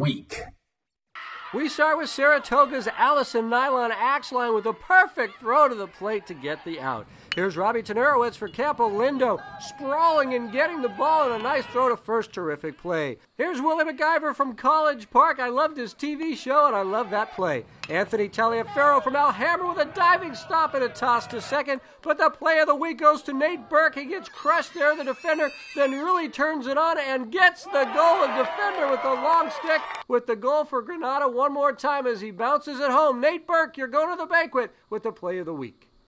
week. We start with Saratoga's Allison Nylon Axe Line with a perfect throw to the plate to get the out. Here's Robbie Tenerowitz for Campolindo, sprawling and getting the ball and a nice throw to first. Terrific play. Here's Willie MacIver from College Park. I loved his TV show and I love that play. Anthony Taliaferro from Alhambra with a diving stop and a toss to second. But the play of the week goes to Nate Burke. He gets crushed there, the defender, then really turns it on and gets the goal. The defender with the long stick with the goal for Granada one more time as he bounces it home. Nate Burke, you're going to the banquet with the play of the week.